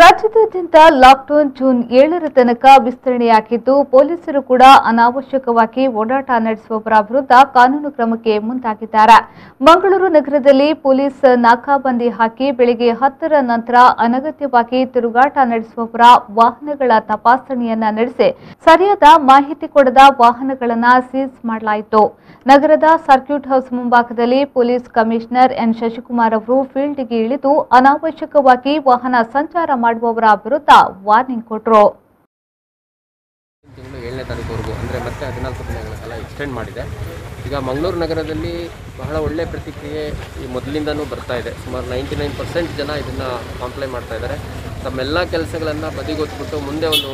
ರಾಜ್ಯದಾದ್ಯಂತ lockdown June ಏಳರ ತನಕ ವಿಸ್ತರಣೆಯಾಗಿದ್ದು, ಪೊಲೀಸರು ಕೂಡ ಅನಾವಶ್ಯಕವಾಗಿ ಓಡಾಟ ನಡೆಸುವವರ ವಿರುದ್ಧ ಕಾನೂನು ಕ್ರಮಕ್ಕೆ ಮುಂದಾಗಿದ್ದಾರೆ. ಮಂಗಳೂರು ನಗರದಲ್ಲಿ ಪೊಲೀಸ್ ನಾಕಾಬಂದಿ ಹಾಕಿ ಬೆಳಗ್ಗೆ ಹತ್ತರ ನಂತರ ಅನಗತ್ಯವಾಗಿ ತಿರುಗಾಟ ನಡೆಸುವವರ ವಾಹನಗಳ ತಪಾಸಣೆಯನ್ನ ನಡೆಸಿ ಸರಿಯಾದ ಮಾಹಿತಿ ಕೊಡದ ವಾಹನಗಳನ್ನು ಸೀಸ್ ಮಾಡಲಾಯಿತು. ನಗರದ ಸರ್ಕ್ಯೂಟ್ ಹೌಸ್ ಮುಂಭಾಗದಲ್ಲಿ ಪೊಲೀಸ್ ಕಮಿಷನರ್ ಎನ್. ಶಶಿಕುಮಾರ್ ಅವರು ಫೀಲ್ಡ್ಗೆ ಇಳಿದು ಅನಾವಶ್ಯಕವಾಗಿ ವಾಹನ ಸಂಚಾರ ಮಾಡುವವರ ವಿರುದ್ಧ ವಾರ್ನಿಂಗ್ ಕೊಟ್ಟರು ಏಳನೇ ತಾರೀಕುವರೆಗೂ ಅಂದರೆ ಮತ್ತೆ ಹದಿನಾಲ್ಕು ದಿನಗಳ ಕಾಲ ಎಕ್ಸ್ಟೆಂಡ್ ಮಾಡಿದೆ. ಈಗ ಮಂಗಳೂರು ನಗರದಲ್ಲಿ ಬಹಳ ಒಳ್ಳೆಯ ಪ್ರತಿಕ್ರಿಯೆ ಈ ಮೊದಲಿಂದನೂ ಬರ್ತಾ ಇದೆ. ಸುಮಾರು ನೈಂಟಿ ನೈನ್ ಪರ್ಸೆಂಟ್ ಜನ ಇದನ್ನು ಕಾಂಪ್ಲೈ ಮಾಡ್ತಾ ಇದ್ದಾರೆ. ತಮ್ಮೆಲ್ಲ ಕೆಲಸಗಳನ್ನು ಬದಿಗೊತ್ಬಿಟ್ಟು ಮುಂದೆ ಒಂದು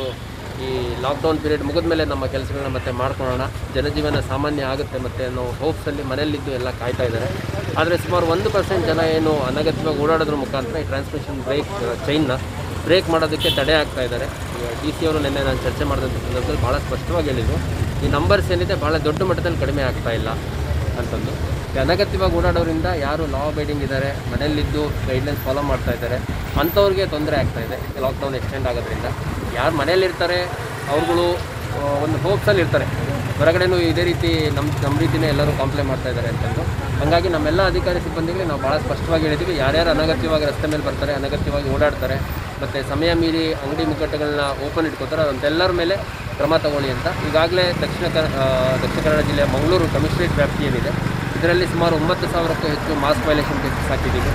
ಈ ಲಾಕ್ಡೌನ್ ಪೀರಿಯಡ್ ಮುಗಿದ ಮೇಲೆ ನಮ್ಮ ಕೆಲಸಗಳನ್ನ ಮತ್ತೆ ಮಾಡ್ಕೊಳ್ಳೋಣ. ಜನಜೀವನ ಸಾಮಾನ್ಯ ಆಗುತ್ತೆ ಮತ್ತೆ ಅನ್ನೋ ಹೋಪ್ಸಲ್ಲಿ ಮನೆಯಲ್ಲಿದ್ದು ಎಲ್ಲ ಕಾಯ್ತಾ ಇದ್ದಾರೆ. ಆದರೆ ಸುಮಾರು ಒಂದು ಪರ್ಸೆಂಟ್ ಜನ ಏನು ಅನಗತ್ಯವಾಗಿ ಓಡಾಡೋದ್ರ ಮುಖಾಂತರ ಈ ಟ್ರಾನ್ಸ್ಮಿಷನ್ ಬ್ರೇಕ್ ಚೈನ್ನ ಬ್ರೇಕ್ ಮಾಡೋದಕ್ಕೆ ತಡೆ ಆಗ್ತಾ ಇದ್ದಾರೆ. ಡಿ ಸಿ ಅವರು ನಿನ್ನೆ ನಾನು ಚರ್ಚೆ ಮಾಡಿದಂಥ ಸಂದರ್ಭದಲ್ಲಿ ಭಾಳ ಸ್ಪಷ್ಟವಾಗಿ ಹೇಳಿದರು. ಈ ನಂಬರ್ಸ್ ಏನಿದೆ ಭಾಳ ದೊಡ್ಡ ಮಟ್ಟದಲ್ಲಿ ಕಡಿಮೆ ಆಗ್ತಾ ಇಲ್ಲ ಅಂತಂದು. ಅನಗತ್ಯವಾಗಿ ಓಡಾಡೋರಿಂದ ಯಾರು ಲಾ ಅಬೈಡಿಂಗ್ ಇದ್ದಾರೆ, ಮನೆಯಲ್ಲಿದ್ದು ಗೈಡ್ಲೈನ್ಸ್ ಫಾಲೋ ಮಾಡ್ತಾ ಇದ್ದಾರೆ, ಅಂಥವ್ರಿಗೆ ತೊಂದರೆ ಆಗ್ತಾ ಇದೆ. ಲಾಕ್ಡೌನ್ ಎಕ್ಸ್ಟೆಂಡ್ ಆಗೋದ್ರಿಂದ ಯಾರು ಮನೆಯಲ್ಲಿರ್ತಾರೆ, ಅವ್ರುಗಳು ಒಂದು ಹೋಪ್ಸಲ್ಲಿ ಇರ್ತಾರೆ. ಹೊರಗಡೆನೂ ಇದೇ ರೀತಿ ನಮ್ಮ ನಮ್ಮ ರೀತಿಯೇ ಎಲ್ಲರೂ ಕಂಪ್ಲೇಂಟ್ ಮಾಡ್ತಾ ಇದ್ದಾರೆ ಅಂತಂದು. ಹಾಗಾಗಿ ನಮ್ಮೆಲ್ಲ ಅಧಿಕಾರಿ ಸಿಬ್ಬಂದಿಗಳಿಗೆ ನಾವು ಭಾಳ ಸ್ಪಷ್ಟವಾಗಿ ಹೇಳಿದ್ದೀವಿ. ಯಾರ್ಯಾರು ಅನಗತ್ಯವಾಗಿ ರಸ್ತೆ ಮೇಲೆ ಬರ್ತಾರೆ, ಅನಗತ್ಯವಾಗಿ ಓಡಾಡ್ತಾರೆ ಮತ್ತು ಸಮಯ ಮೀರಿ ಅಂಗಡಿ ಮುಗ್ಗಟ್ಟುಗಳನ್ನ ಓಪನ್ ಇಟ್ಕೋತಾರೆ. ಅದಂತೆಲ್ಲರ ಮೇಲೆ ಕ್ರಮ ತಗೊಳ್ಳಿ ಅಂತ. ಈಗಾಗಲೇ ದಕ್ಷಿಣ ಕ ದಕ್ಷಿಣ ಕನ್ನಡ ಜಿಲ್ಲೆ ಮಂಗಳೂರು ಕಮಿಷನರೇಟ್ ವ್ಯಾಪ್ತಿ ಏನಿದೆ ಇದರಲ್ಲಿ ಸುಮಾರು ಒಂಬತ್ತು ಸಾವಿರಕ್ಕೂ ಹೆಚ್ಚು ಮಾಸ್ ವೈಲೇಷನ್ ಕೇಸಸ್ ಹಾಕಿದ್ದೀವಿ.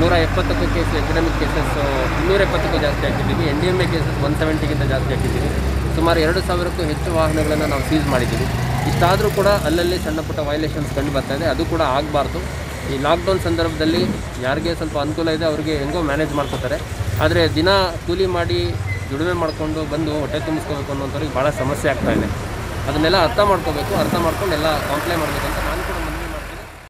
ನೂರ ಎಪ್ಪತ್ತಕ್ಕೂ ಕೇಸ್ ಎಕಡೆಮಿಕ್ ಕೇಸಸ್ ಇನ್ನೂರ ಎಪ್ಪತ್ತಕ್ಕೂ ಜಾಸ್ತಿ ಹಾಕಿದ್ದೀವಿ. N D M A cases one ಸೆವೆಂಟಿಗಿಂತ ಜಾಸ್ತಿ ಹಾಕಿದ್ದೀವಿ. ಸುಮಾರು ಎರಡು ಸಾವಿರಕ್ಕೂ ಹೆಚ್ಚು ವಾಹನಗಳನ್ನು ನಾವು ಸೀಸ್ ಮಾಡಿದ್ದೀವಿ. ಇಷ್ಟಾದರೂ ಕೂಡ ಅಲ್ಲಲ್ಲಿ ಸಣ್ಣ ಪುಟ್ಟ ವೈಲೇಷನ್ಸ್ ಕಂಡು ಬರ್ತಾ ಇದೆ. ಅದು ಕೂಡ ಆಗಬಾರ್ದು. ಈ ಲಾಕ್ಡೌನ್ ಸಂದರ್ಭದಲ್ಲಿ ಯಾರಿಗೆ ಸ್ವಲ್ಪ ಅನುಕೂಲ ಇದೆ, ಅವರಿಗೆ ಹೆಂಗೋ ಮ್ಯಾನೇಜ್ ಮಾಡ್ಕೋತಾರೆ. ಆದರೆ ದಿನ ಕೂಲಿ ಮಾಡಿ ದುಡಿಮೆ ಮಾಡಿಕೊಂಡು ಬಂದು ಹೊಟ್ಟೆ ತುಂಬಿಸ್ಕೋಬೇಕು ಅನ್ನೋಂಥವ್ರಿಗೆ ಭಾಳ ಸಮಸ್ಯೆ ಆಗ್ತಾಯಿದೆ ಅದನ್ನೆಲ್ಲ ಅರ್ಥ ಮಾಡ್ಕೋಬೇಕು, ಅರ್ಥ ಮಾಡ್ಕೊಂಡು ಎಲ್ಲ ಕಂಪ್ಲೇಂಟ್ ಮಾಡಬೇಕಂತ